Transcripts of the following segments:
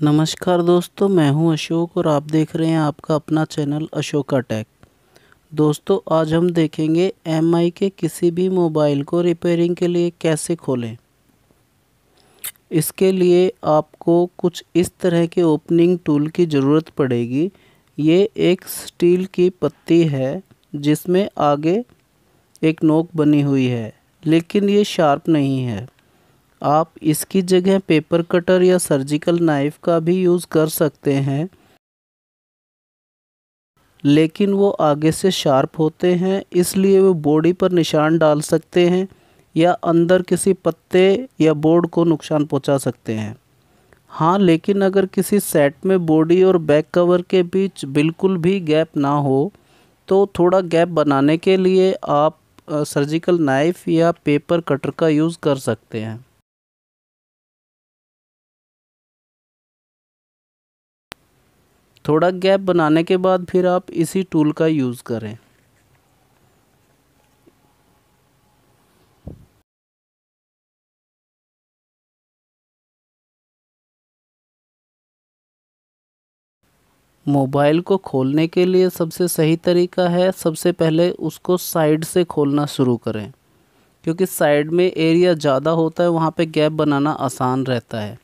नमस्कार दोस्तों, मैं हूँ अशोक और आप देख रहे हैं आपका अपना चैनल अशोका टेक। दोस्तों, आज हम देखेंगे एमआई के किसी भी मोबाइल को रिपेयरिंग के लिए कैसे खोलें। इसके लिए आपको कुछ इस तरह के ओपनिंग टूल की ज़रूरत पड़ेगी। ये एक स्टील की पत्ती है जिसमें आगे एक नोक बनी हुई है, लेकिन ये शार्प नहीं है। आप इसकी जगह पेपर कटर या सर्जिकल नाइफ़ का भी यूज़ कर सकते हैं, लेकिन वो आगे से शार्प होते हैं, इसलिए वो बॉडी पर निशान डाल सकते हैं या अंदर किसी पत्ते या बोर्ड को नुकसान पहुँचा सकते हैं। हाँ लेकिन अगर किसी सेट में बॉडी और बैक कवर के बीच बिल्कुल भी गैप ना हो तो थोड़ा गैप बनाने के लिए आप सर्जिकल नाइफ़ या पेपर कटर का यूज़ कर सकते हैं। थोड़ा गैप बनाने के बाद फिर आप इसी टूल का यूज़ करें। मोबाइल को खोलने के लिए सबसे सही तरीका है, सबसे पहले उसको साइड से खोलना शुरू करें। क्योंकि साइड में एरिया ज़्यादा होता है, वहाँ पे गैप बनाना आसान रहता है।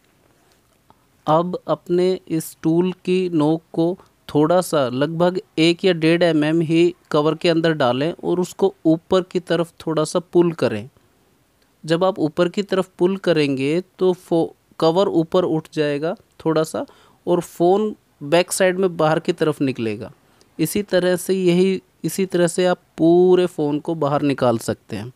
अब अपने इस टूल की नोक को थोड़ा सा लगभग एक या डेढ़ एम एम ही कवर के अंदर डालें और उसको ऊपर की तरफ़ थोड़ा सा पुल करें। जब आप ऊपर की तरफ़ पुल करेंगे तो फो, कवर ऊपर उठ जाएगा थोड़ा सा और फ़ोन बैक साइड में बाहर की तरफ़ निकलेगा। इसी तरह से यही, इसी तरह से आप पूरे फ़ोन को बाहर निकाल सकते हैं।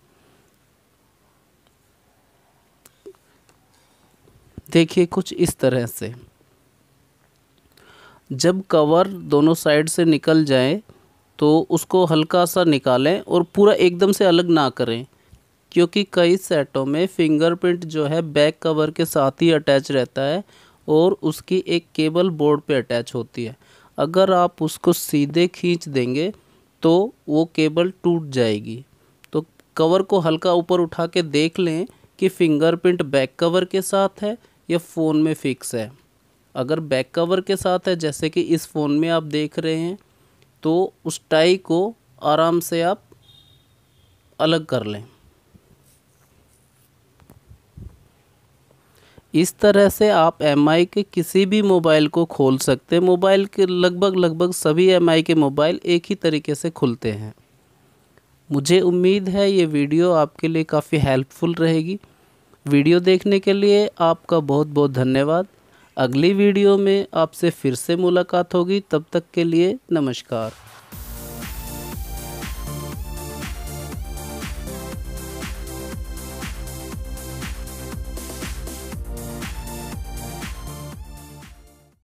देखिए कुछ इस तरह से। जब कवर दोनों साइड से निकल जाए तो उसको हल्का सा निकालें और पूरा एकदम से अलग ना करें, क्योंकि कई सेटों में फिंगरप्रिंट जो है बैक कवर के साथ ही अटैच रहता है और उसकी एक केबल बोर्ड पे अटैच होती है। अगर आप उसको सीधे खींच देंगे तो वो केबल टूट जाएगी। तो कवर को हल्का ऊपर उठा के देख लें कि फिंगरप्रिंट बैक कवर के साथ है या फ़ोन में फ़िक्स है। अगर बैक कवर के साथ है, जैसे कि इस फ़ोन में आप देख रहे हैं तो उस टाई को आराम से आप अलग कर लें। इस तरह से आप एमआई के किसी भी मोबाइल को खोल सकते हैं। मोबाइल के लगभग लगभग सभी एमआई के मोबाइल एक ही तरीके से खुलते हैं। मुझे उम्मीद है ये वीडियो आपके लिए काफ़ी हेल्पफुल रहेगी। वीडियो देखने के लिए आपका बहुत बहुत धन्यवाद। अगली वीडियो में आपसे फिर से मुलाकात होगी। तब तक के लिए नमस्कार।